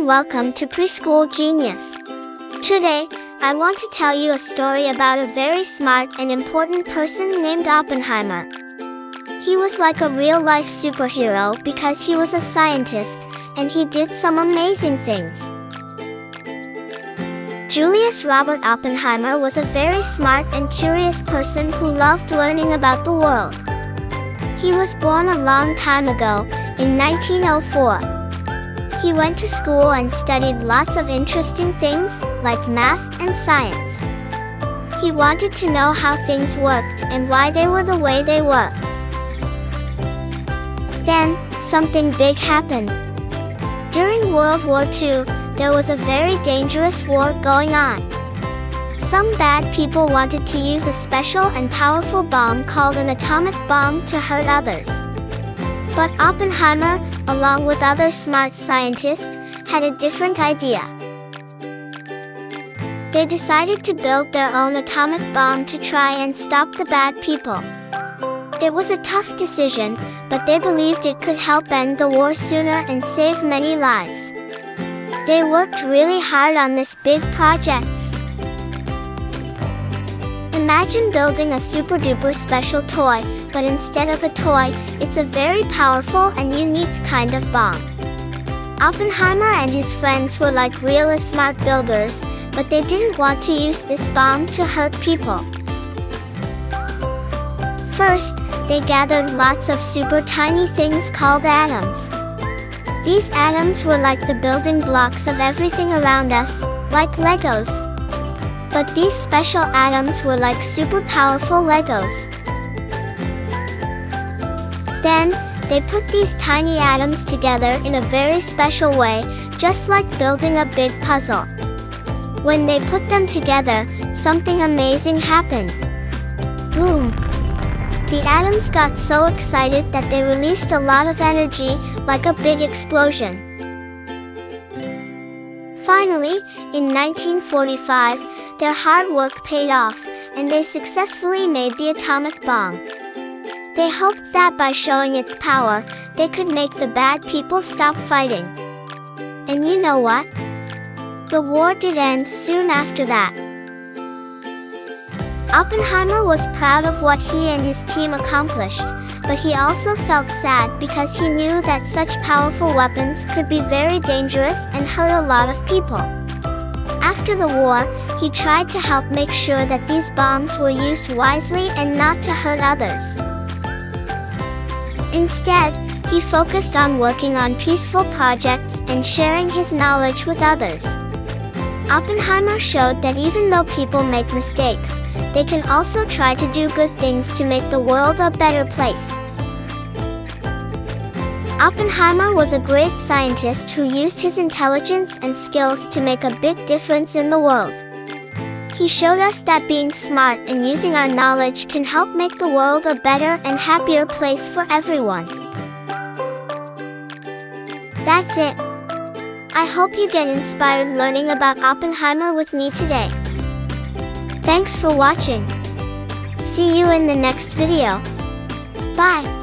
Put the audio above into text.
and welcome to Preschool Genius. Today, I want to tell you a story about a very smart and important person named Oppenheimer. He was like a real-life superhero because he was a scientist, and he did some amazing things. Julius Robert Oppenheimer was a very smart and curious person who loved learning about the world. He was born a long time ago, in 1904. He went to school and studied lots of interesting things, like math and science. He wanted to know how things worked and why they were the way they were. Then, something big happened. During World War II, there was a very dangerous war going on. Some bad people wanted to use a special and powerful bomb called an atomic bomb to hurt others. But Oppenheimer, along with other smart scientists, had a different idea. They decided to build their own atomic bomb to try and stop the bad people. It was a tough decision, but they believed it could help end the war sooner and save many lives. They worked really hard on this big project. Imagine building a super duper special toy, but instead of a toy, it's a very powerful and unique kind of bomb. Oppenheimer and his friends were like really smart builders, but they didn't want to use this bomb to hurt people. First, they gathered lots of super tiny things called atoms. These atoms were like the building blocks of everything around us, like Legos. But these special atoms were like super powerful Legos. Then, they put these tiny atoms together in a very special way, just like building a big puzzle. When they put them together, something amazing happened. Boom! The atoms got so excited that they released a lot of energy, like a big explosion. Finally, in 1945, their hard work paid off, and they successfully made the atomic bomb. They hoped that by showing its power, they could make the bad people stop fighting. And you know what? The war did end soon after that. Oppenheimer was proud of what he and his team accomplished, but he also felt sad because he knew that such powerful weapons could be very dangerous and hurt a lot of people. After the war, he tried to help make sure that these bombs were used wisely and not to hurt others. Instead, he focused on working on peaceful projects and sharing his knowledge with others. Oppenheimer showed that even though people make mistakes, they can also try to do good things to make the world a better place. Oppenheimer was a great scientist who used his intelligence and skills to make a big difference in the world. He showed us that being smart and using our knowledge can help make the world a better and happier place for everyone. That's it. I hope you get inspired learning about Oppenheimer with me today. Thanks for watching. See you in the next video. Bye.